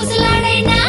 घुसलाड़े ना